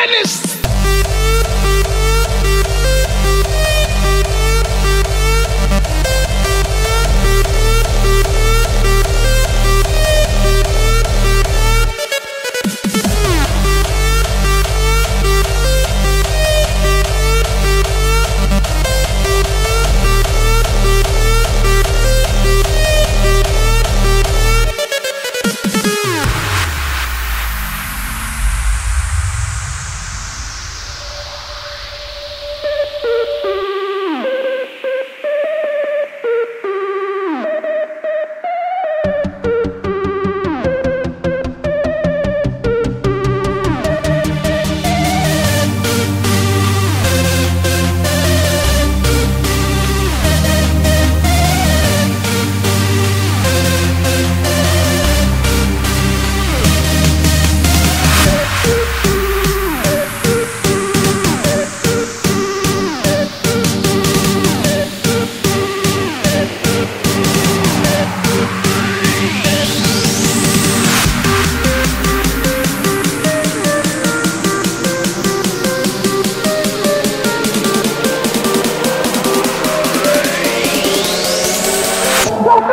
madness.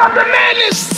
The man is